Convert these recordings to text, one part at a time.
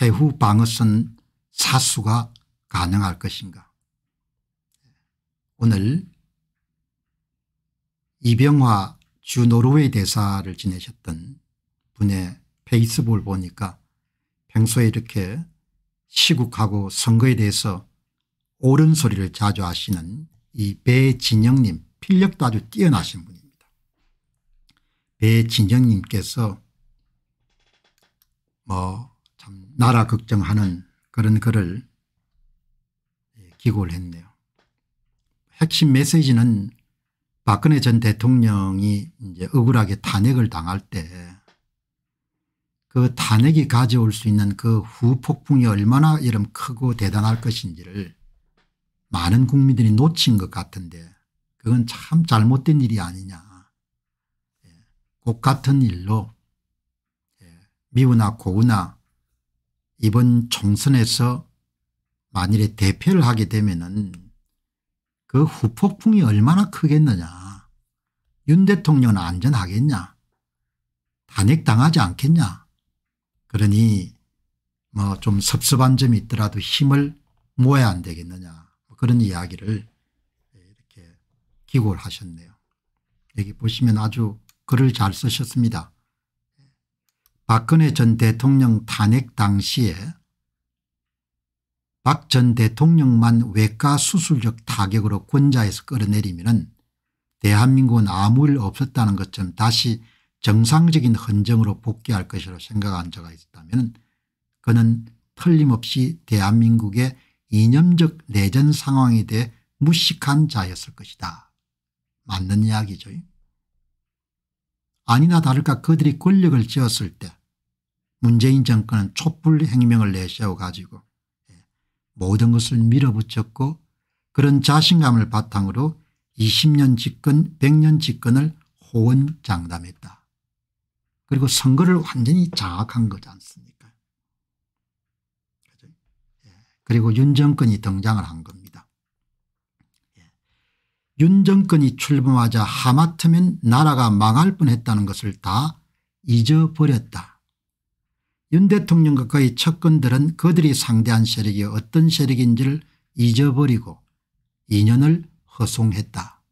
최후 방어선 사수가 가능할 것인가 오늘 이병화 주 노르웨이 대사를 지내셨던 분의 페이스북을 보니까 평소에 이렇게 시국하고 선거에 대해서 옳은 소리를 자주 하시는 이 배진영님 필력도 아주 뛰어나신 분입니다. 배진영님께서 뭐참 나라 걱정하는 그런 글을 기고를 했네요. 핵심 메시지는 박근혜 전 대통령이 이제 억울하게 탄핵을 당할 때 그 탄핵이 가져올 수 있는 그 후폭풍이 얼마나 이름 크고 대단할 것인지를 많은 국민들이 놓친 것 같은데 그건 참 잘못된 일이 아니냐. 꼭 예, 같은 일로 예, 미우나 고우나 이번 총선에서 만일에 대표를 하게 되면은 그 후폭풍이 얼마나 크겠느냐. 윤 대통령은 안전하겠냐. 탄핵당하지 않겠냐. 그러니 뭐 좀 섭섭한 점이 있더라도 힘을 모아야 안 되겠느냐. 뭐 그런 이야기를 이렇게 기고를 하셨네요. 여기 보시면 아주 글을 잘 쓰셨습니다. 박근혜 전 대통령 탄핵 당시에 박 전 대통령만 외과 수술적 타격으로 권좌에서 끌어내리면 대한민국은 아무 일 없었다는 것처럼 다시 정상적인 헌정으로 복귀할 것이라고 생각한 자가 있었다면 그는 틀림없이 대한민국의 이념적 내전 상황에 대해 무식한 자였을 것이다. 맞는 이야기죠. 아니나 다를까 그들이 권력을 쥐었을 때 문재인 정권은 촛불 행명을 내세워 가지고 예, 모든 것을 밀어붙였고 그런 자신감을 바탕으로 20년 집권 100년 집권을 호언장담했다. 그리고 선거를 완전히 장악한 거지 않습니까 예. 그리고 윤 정권이 등장을 한 겁니다. 예. 윤 정권이 출범하자 하마터면 나라가 망할 뻔했다는 것을 다 잊어버렸다. 윤 대통령과 그의 척근들은 그들이 상대한 세력이 어떤 세력인지를 잊어버리고 인연을 허송했다.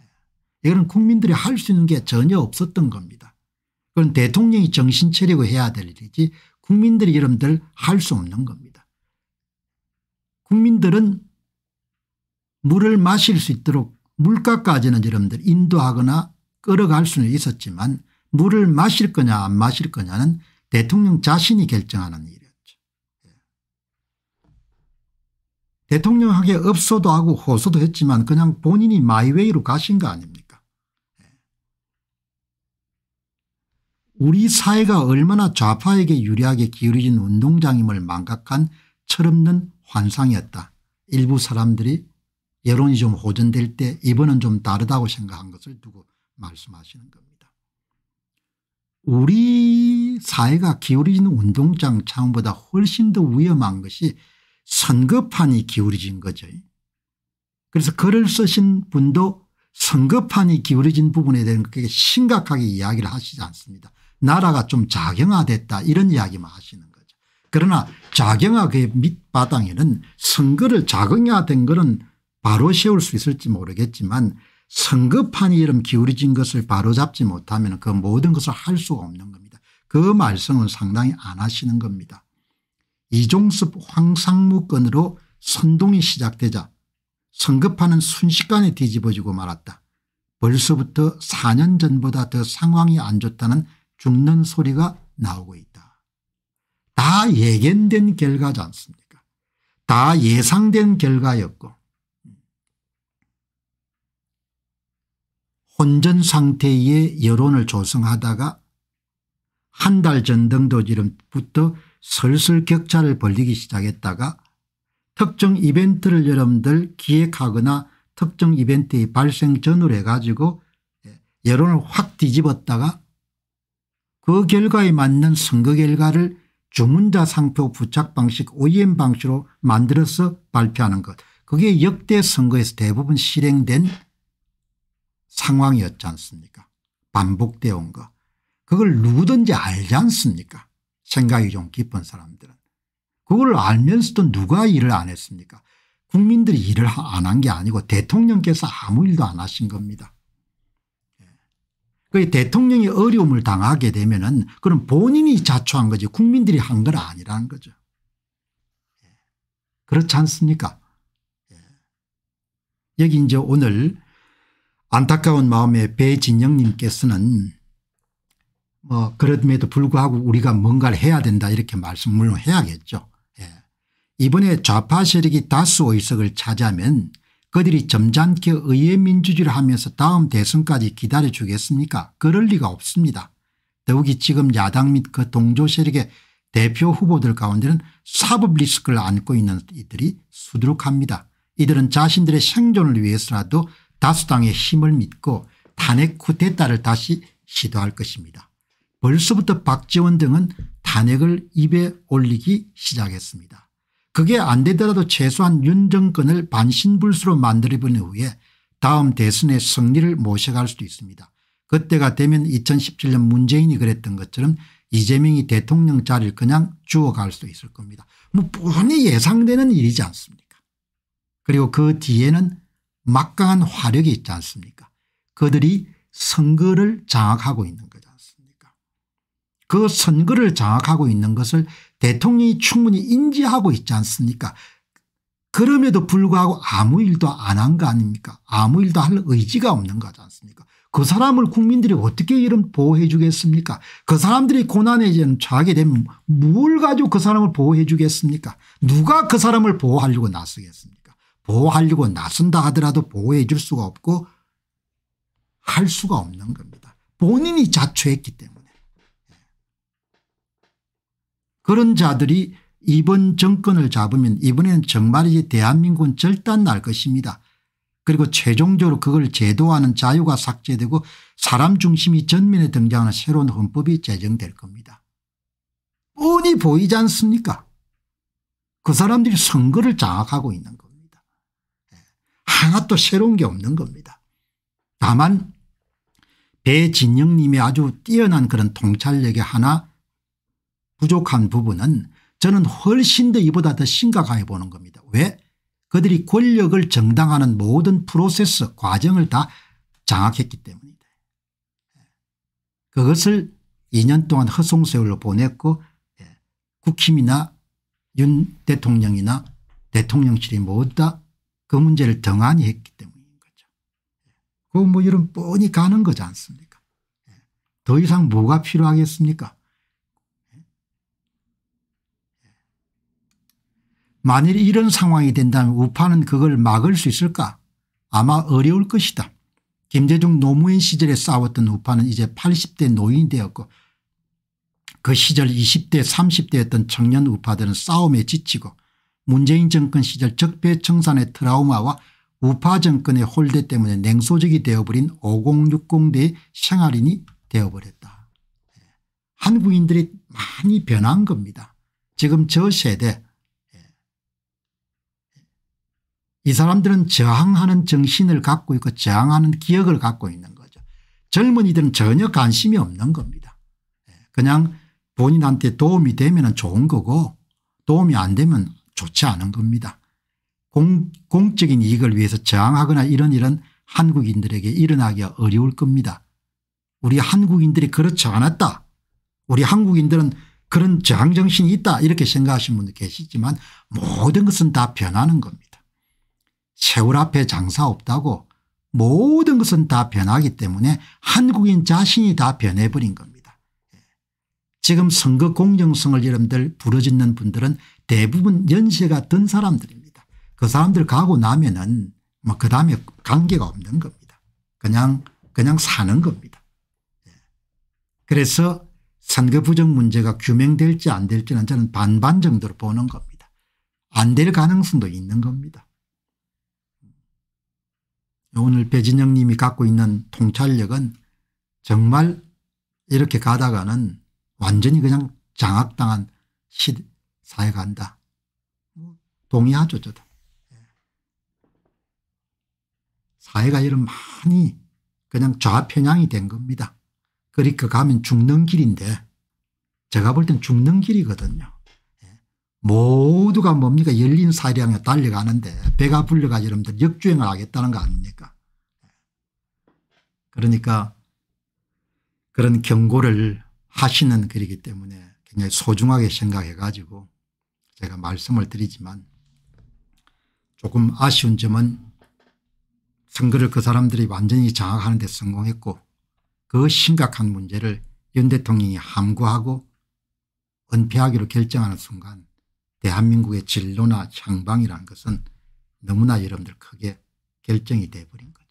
예. 이거는 국민들이 할 수 있는 게 전혀 없었던 겁니다. 그건 대통령이 정신 차리고 해야 될 일이지 국민들이 여러분들 할 수 없는 겁니다. 국민들은 물을 마실 수 있도록 물가까지는 여러분들 인도하거나 끌어갈 수는 있었지만 물을 마실 거냐 안 마실 거냐는 대통령 자신이 결정하는 일이었죠. 예. 대통령에게 업소도 하고 호소도 했지만 그냥 본인이 마이웨이로 가신 거 아닙니까 우리 사회가 얼마나 좌파에게 유리하게 기울어진 운동장임을 망각한 철없는 환상이었다. 일부 사람들이 여론이 좀 호전될 때 이번은 좀 다르다고 생각한 것을 두고 말씀하시는 겁니다. 우리 사회가 기울어진 운동장 차원보다 훨씬 더 위험한 것이 선거판이 기울어진 거죠. 그래서 글을 쓰신 분도 선거판이 기울어진 부분에 대한 그게 심각하게 이야기를 하시지 않습니다. 나라가 좀 자경화됐다 이런 이야기만 하시는 거죠. 그러나 자경화 그 밑바닥에는 선거를 자경화된 것은 바로 세울 수 있을지 모르겠지만 선거판이 이런 기울어진 것을 바로잡지 못하면 그 모든 것을 할 수가 없는 겁니다. 그 말씀은 상당히 안 하시는 겁니다. 이종섭 황상무 건으로 선동이 시작되자 선거판은 순식간에 뒤집어지고 말았다. 벌써부터 4년 전보다 더 상황이 안 좋다는 죽는 소리가 나오고 있다. 다 예견된 결과지 않습니까 다 예상된 결과였고 혼전 상태의 여론을 조성하다가 한 달 전 정도 지름부터 슬슬 격차를 벌리기 시작했다가 특정 이벤트를 여러분들 기획하거나 특정 이벤트의 발생 전후로 해가지고 여론을 확 뒤집었다가 그 결과에 맞는 선거 결과를 주문자 상표 부착 방식 OEM 방식으로 만들어서 발표하는 것 그게 역대 선거에서 대부분 실행된 상황이었지 않습니까 반복되어 온 거. 그걸 누구든지 알지 않습니까 생각이 좀 깊은 사람들은. 그걸 알면서도 누가 일을 안 했습니까 국민들이 일을 안 한 게 아니고 대통령께서 아무 일도 안 하신 겁니다. 예. 그 대통령이 어려움을 당하게 되면 은 그럼 본인이 자초한 거지 국민들이 한 건 아니라는 거죠. 예. 그렇지 않습니까 예. 여기 이제 오늘 안타까운 마음에 배진영님께서는 뭐 그럼에도 불구하고 우리가 뭔가를 해야 된다 이렇게 말씀을 해야겠죠. 이번에 좌파 세력이 다수 의석을 차지하면 그들이 점잖게 의회 민주주의를 하면서 다음 대선까지 기다려주겠습니까 그럴 리가 없습니다. 더욱이 지금 야당 및 그 동조 세력의 대표 후보들 가운데는 사법 리스크를 안고 있는 이들이 수두룩합니다. 이들은 자신들의 생존을 위해서라도 다수당의 힘을 믿고 탄핵 쿠데타를 다시 시도할 것입니다. 벌써부터 박지원 등은 탄핵을 입에 올리기 시작했습니다. 그게 안 되더라도 최소한 윤 정권을 반신불수로 만들어버린 후에 다음 대선의 승리를 모셔갈 수도 있습니다. 그때가 되면 2017년 문재인이 그랬던 것처럼 이재명이 대통령 자리를 그냥 주워갈 수도 있을 겁니다. 뭐 뻔히 예상되는 일이지 않습니까 그리고 그 뒤에는 막강한 화력이 있지 않습니까 그들이 선거를 장악하고 있는 않습니까 그 선거를 장악하고 있는 것을 대통령이 충분히 인지하고 있지 않습니까? 그럼에도 불구하고 아무 일도 안 한 거 아닙니까? 아무 일도 할 의지가 없는 거지 않습니까? 그 사람을 국민들이 어떻게 이런 보호해 주겠습니까? 그 사람들이 고난에 처하게 되면 뭘 가지고 그 사람을 보호해 주겠습니까? 누가 그 사람을 보호하려고 나서겠습니까? 보호하려고 나선다 하더라도 보호해 줄 수가 없고 할 수가 없는 겁니다. 본인이 자초했기 때문에 그런 자들이 이번 정권을 잡으면 이번에는 정말이지 대한민국은 절단 날 것입니다. 그리고 최종적으로 그걸 제도하는 자유가 삭제되고 사람 중심이 전면에 등장하는 새로운 헌법이 제정될 겁니다. 뻔히 보이지 않습니까 그 사람들이 선거를 장악하고 있는 겁니다. 예. 하나도 새로운 게 없는 겁니다. 다만 배진영님의 아주 뛰어난 그런 통찰력이 하나 부족한 부분은 저는 훨씬 더 이보다 더 심각하게 보는 겁니다. 왜? 그들이 권력을 정당하는 모든 프로세스 과정을 다 장악했기 때문이다. 그것을 2년 동안 허송세월로 보냈고 예, 국힘이나 윤 대통령이나 대통령실이 모두 다 그 문제를 등한히 했기 때문인 거죠. 그뭐 이런 뻔히 가는 거지 않습니까 예. 더 이상 뭐가 필요하겠습니까 만일 이런 상황이 된다면 우파는 그걸 막을 수 있을까 아마 어려울 것이다. 김대중 노무현 시절에 싸웠던 우파는 이제 80대 노인이 되었고 그 시절 20대 30대였던 청년 우파들은 싸움에 지치고 문재인 정권 시절 적폐청산의 트라우마와 우파 정권의 홀대 때문에 냉소적이 되어버린 5060대의 생활인이 되어버렸다. 한국인들이 많이 변한 겁니다. 지금 저 세대 이 사람들은 저항하는 정신을 갖고 있고 저항하는 기억을 갖고 있는 거죠. 젊은이들은 전혀 관심이 없는 겁니다. 예, 그냥 본인한테 도움이 되면 좋은 거고 도움이 안 되면 좋지 않은 겁니다. 공, 공적인 이익을 위해서 저항하거나 이런 일은 한국인들에게 일어나기가 어려울 겁니다. 우리 한국인들이 그렇지 않았다. 우리 한국인들은 그런 저항정신이 있다 이렇게 생각하시는 분도 계시지만 모든 것은 다 변하는 겁니다. 세월 앞에 장사 없다고 모든 것은 다 변하기 때문에 한국인 자신이 다 변해버린 겁니다. 예. 지금 선거 공정성을 여러분들 부러짓는 분들은 대부분 연세가 든 사람들입니다. 그 사람들 가고 나면은 뭐 그 다음에 관계가 없는 겁니다. 그냥 그냥 사는 겁니다. 예. 그래서 선거 부정 문제가 규명될지 안 될지는 저는 반반 정도로 보는 겁니다. 안 될 가능성도 있는 겁니다. 오늘 배진영 님이 갖고 있는 통찰력은 정말 이렇게 가다가는 완전히 그냥 장악당한 시, 사회 간다. 뭐 동의하죠 저도. 예. 사회가 이런 많이 그냥 좌편향이 된 겁니다. 그러니까 가면 죽는 길인데 제가 볼 땐 죽는 길이거든요. 예. 모두가 뭡니까 열린 사이량에 달려가는데 배가 불려가 여러분들 역주행을 하겠다는 거 아닙니까 그러니까 그런 경고를 하시는 글이기 때문에 굉장히 소중하게 생각해 가지고 제가 말씀을 드리지만 조금 아쉬운 점은 선거를 그 사람들이 완전히 장악하는 데 성공했고 그 심각한 문제를 윤 대통령이 함구하고 은폐하기로 결정하는 순간 대한민국의 진로나 향방이라는 것은 너무나 여러분들 크게 결정이 돼버린 거죠.